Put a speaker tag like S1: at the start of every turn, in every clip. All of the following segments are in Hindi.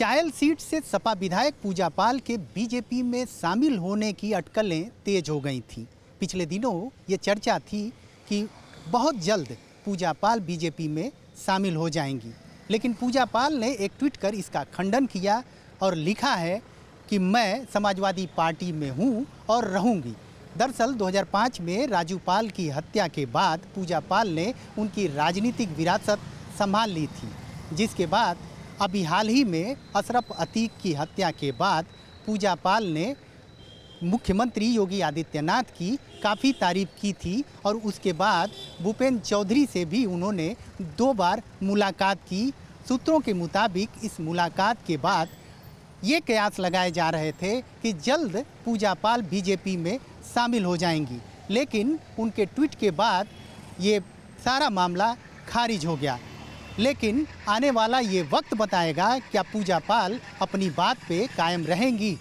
S1: चायल सीट से सपा विधायक पूजा पाल के बीजेपी में शामिल होने की अटकलें तेज हो गई थी। पिछले दिनों ये चर्चा थी कि बहुत जल्द पूजा पाल बीजेपी में शामिल हो जाएँगी। लेकिन पूजा पाल ने एक ट्वीट कर इसका खंडन किया और लिखा है कि मैं समाजवादी पार्टी में हूँ और रहूँगी। दरअसल 2005 में राजू पाल की हत्या के बाद पूजा पाल ने उनकी राजनीतिक विरासत संभाल ली थी, जिसके बाद अभी हाल ही में अशरफ अतीक की हत्या के बाद पूजा पाल ने मुख्यमंत्री योगी आदित्यनाथ की काफ़ी तारीफ़ की थी और उसके बाद भूपेंद्र चौधरी से भी उन्होंने दो बार मुलाकात की। सूत्रों के मुताबिक इस मुलाकात के बाद ये कयास लगाए जा रहे थे कि जल्द पूजा पाल बीजेपी में शामिल हो जाएँगी, लेकिन उनके ट्वीट के बाद ये सारा मामला खारिज हो गया। लेकिन आने वाला ये वक्त बताएगा क्या पूजा पाल अपनी बात पे कायम रहेंगी।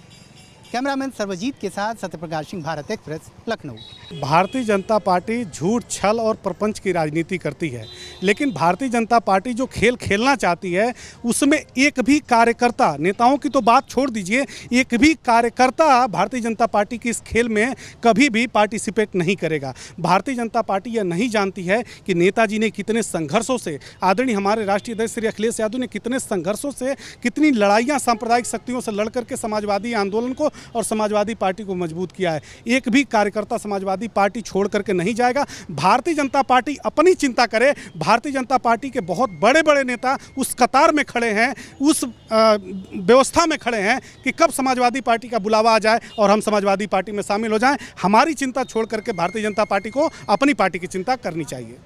S1: कैमरामैन सर्वजीत के साथ सत्यप्रकाश सिंह, भारत एक्सप्रेस, लखनऊ।
S2: भारतीय जनता पार्टी झूठ, छल और प्रपंच की राजनीति करती है। लेकिन भारतीय जनता पार्टी जो खेल खेलना चाहती है, उसमें एक भी कार्यकर्ता, नेताओं की तो बात छोड़ दीजिए, एक भी कार्यकर्ता भारतीय जनता पार्टी की इस खेल में कभी भी पार्टिसिपेट नहीं करेगा। भारतीय जनता पार्टी यह नहीं जानती है कि नेताजी ने कितने संघर्षों से, आदरणीय हमारे राष्ट्रीय अध्यक्ष श्री अखिलेश यादव ने कितने संघर्षों से, कितनी लड़ाइयाँ सांप्रदायिक शक्तियों से लड़ करके समाजवादी आंदोलन को और समाजवादी पार्टी को मज़बूत किया है। एक भी कार्यकर्ता समाजवादी पार्टी छोड़ करके नहीं जाएगा। भारतीय जनता पार्टी अपनी चिंता करे भारतीय जनता पार्टी के बहुत बड़े बड़े नेता उस कतार में खड़े हैं, उस व्यवस्था में खड़े हैं कि कब समाजवादी पार्टी का बुलावा आ जाए और हम समाजवादी पार्टी में शामिल हो जाएँ। हमारी चिंता छोड़ करके भारतीय जनता पार्टी को अपनी पार्टी की चिंता करनी चाहिए।